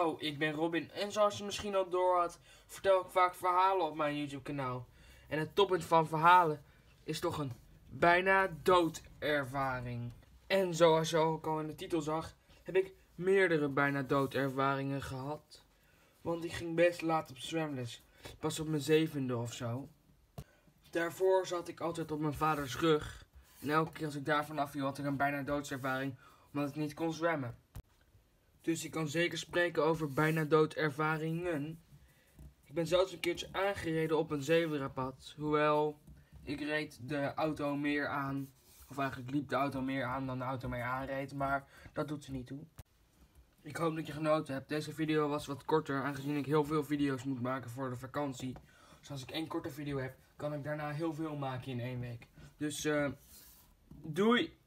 Oh, ik ben Robin en zoals je misschien al door had, vertel ik vaak verhalen op mijn YouTube kanaal. En het toppunt van verhalen is toch een bijna doodervaring. En zoals je ook al in de titel zag, heb ik meerdere bijna doodervaringen gehad. Want ik ging best laat op zwemles, pas op mijn zevende of zo. Daarvoor zat ik altijd op mijn vaders rug. En elke keer als ik daarvan afviel had ik een bijna doodservaring, omdat ik niet kon zwemmen. Dus ik kan zeker spreken over bijna doodervaringen. Ik ben zelfs een keertje aangereden op een zebrapad. Hoewel, ik reed de auto meer aan. Of eigenlijk liep de auto meer aan dan de auto mee aanreed. Maar dat doet ze niet toe. Ik hoop dat je genoten hebt. Deze video was wat korter, aangezien ik heel veel video's moet maken voor de vakantie. Dus als ik één korte video heb, kan ik daarna heel veel maken in één week. Dus, eh, doei!